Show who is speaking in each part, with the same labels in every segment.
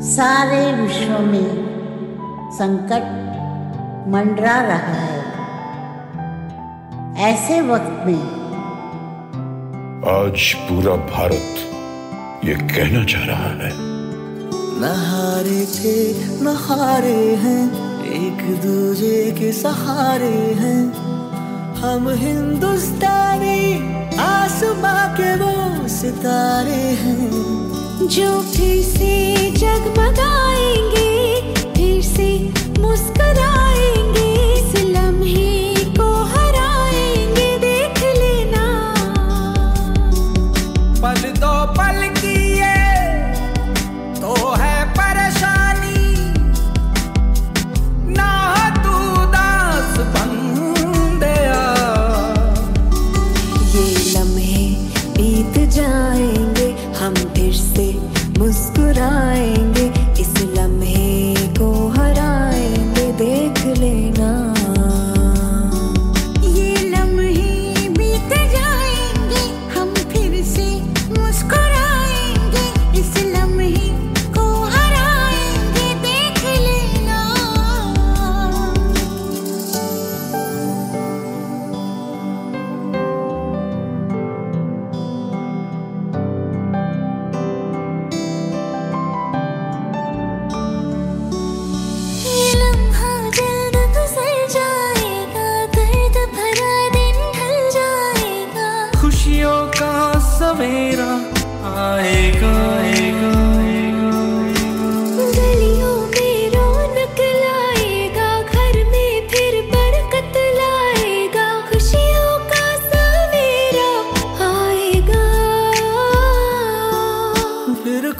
Speaker 1: सारे विश्व में संकट मंडरा रहा है। ऐसे वक्त में
Speaker 2: आज पूरा भारत ये कहना चाह रहा है।
Speaker 3: नहारे थे नहारे हैं एक दूजे के सहारे हैं। हम हिंदुस्तानी आसमां के वो सितारे हैं।
Speaker 4: जो फिर से जगमगाएँगे।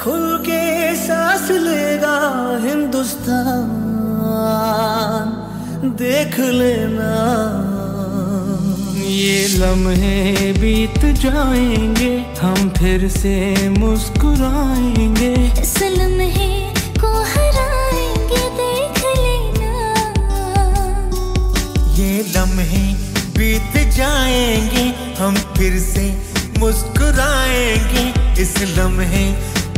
Speaker 3: खुल के सांस लेगा हिंदुस्तान देख लेना। लम्हे बीत जाएँगे हम फिर से मुस्कुराएँगे।
Speaker 4: इस लम्हे को हराएँगे देख लेना।
Speaker 3: ये लम्हे बीत जाएँगे हम फिर से मुस्कुराएँगे। इस लम्हे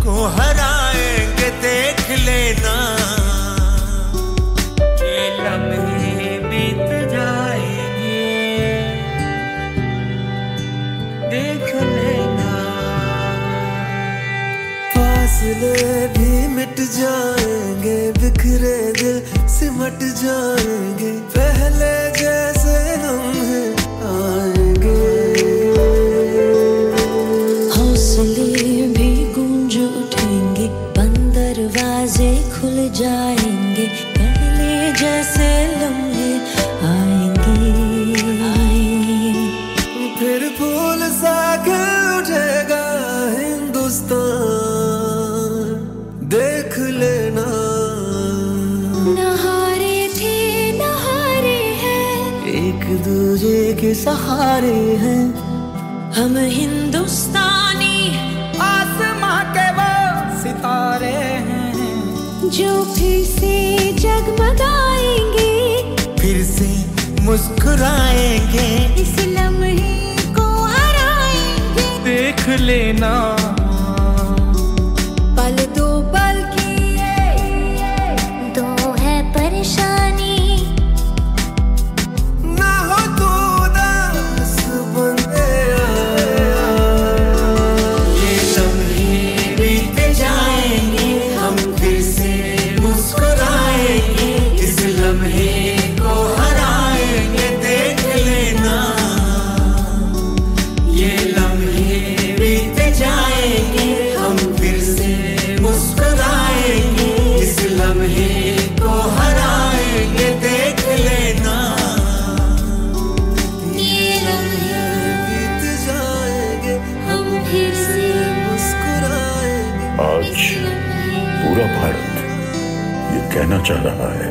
Speaker 3: को हराएँगे देख लेना। ये लम्हे फासले भी मिट जाएँगे बिखरे दिल सिमट जाएँगे देख लेना
Speaker 4: नहारे थे नहारे हैं।
Speaker 3: एक दूजे के सहारे हैं।
Speaker 4: हम हिंदुस्तानी
Speaker 3: आसमां के वो सितारे हैं।
Speaker 4: जो फिर से जगमगाएँगे
Speaker 3: फिर से मुस्कुराएँगे।
Speaker 4: इस लम्हे को हराएँगे।
Speaker 3: देख लेना।
Speaker 2: भारत ये कहना चाह रहा है